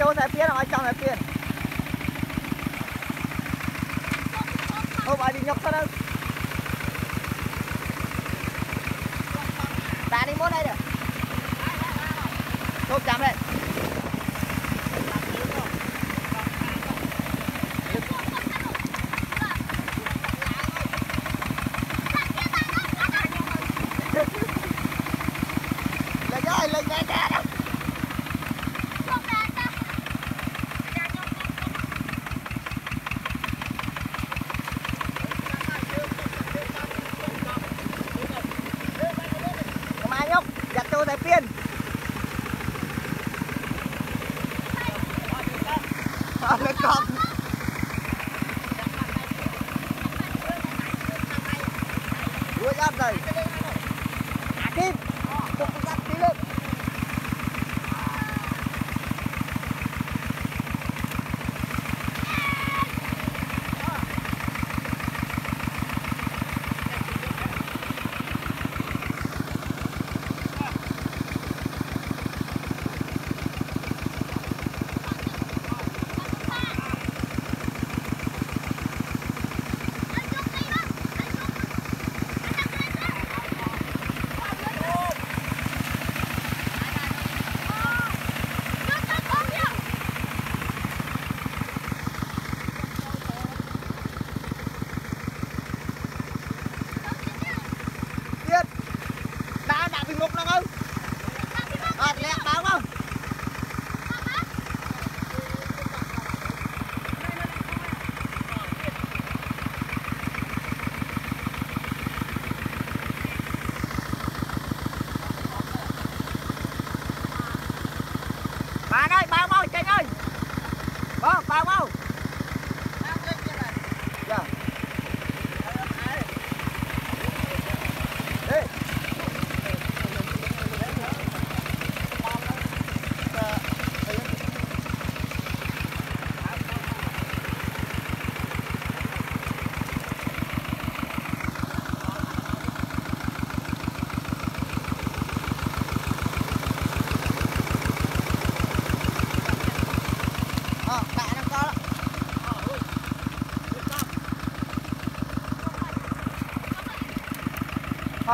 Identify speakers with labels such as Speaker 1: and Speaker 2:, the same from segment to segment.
Speaker 1: ចូលតែពៀនអត់ចង់តែពៀនអូបាយញ៉ុកសិនទៅតានេះមុនអីទៅទប់ចាំទេលេងហើយលេងតែ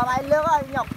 Speaker 1: Baju 务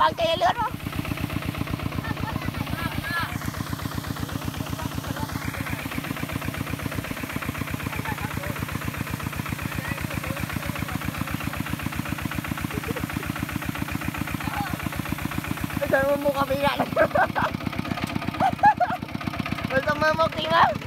Speaker 1: bằng kia lướt không Trời ơi, mua cà phê lạnh Rồi xong mơ mơ kinh lắm.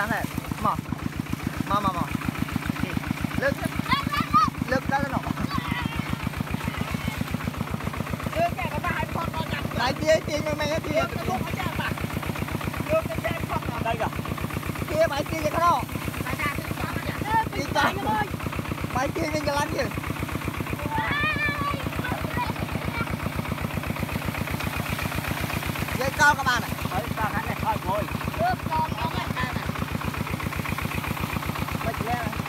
Speaker 1: Trắng này. Mỏ. Mỏ mỏ mỏ. Lực Lực ra nó. Lại kia kia nhưng mày kia Kia mày kia vậy đó Đi chạy Mày kia mình cái lăn kìa. Dây cao các bạn này.
Speaker 2: Ta hắn này thôi ngồi
Speaker 1: Mày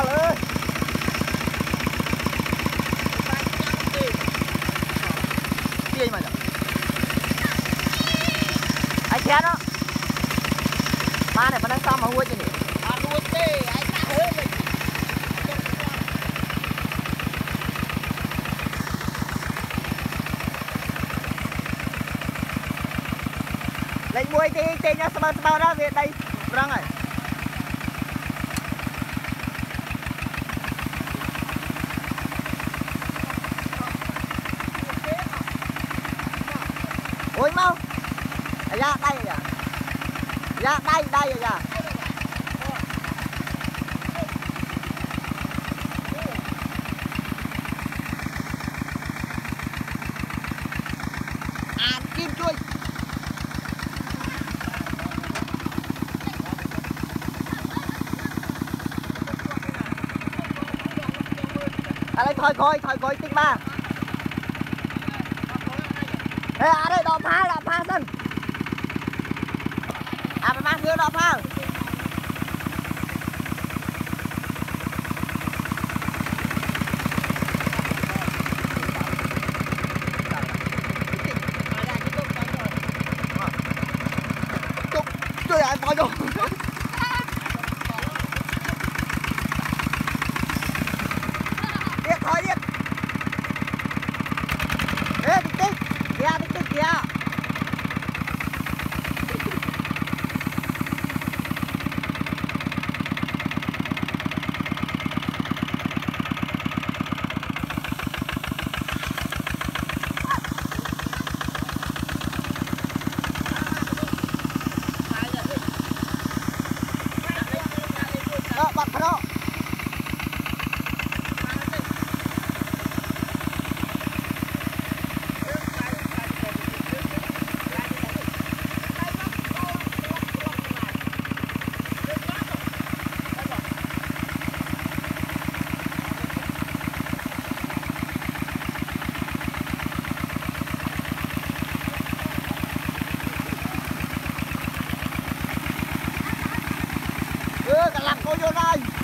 Speaker 1: ល់អើយទាញមកចាំអាយចាណោះបានតែប៉ុណ្ណឹងសំមកហួចទេនេះអត់ហួចទេអាយចាក់ហើយលេខ1ទេចេញស្មើស្មើដល់វាដីប្រឹងហើយ Ôi mau. Ra đây rồi. Ra đây đây rồi. À kim chui. À đây thôi coi, thôi coi tiếng ba ê à đây đọp pha đọp pha sân à phải mang đưa đọp pha オーヤ。